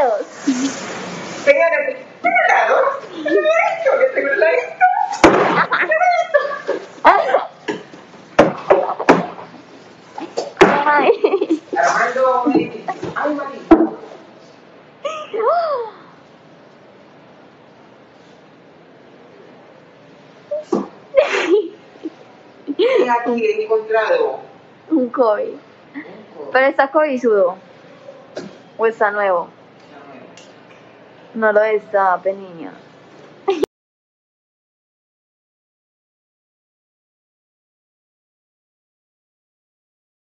helados. Tenga ¿tengo helado? ¿Tengo heladito? ¿Que tengo heladito? Ay. Armando un edificio. Ay, María. ¿Qué aquí he encontrado? Un COVID. Pero está covizudo. O está nuevo. No lo está, niña.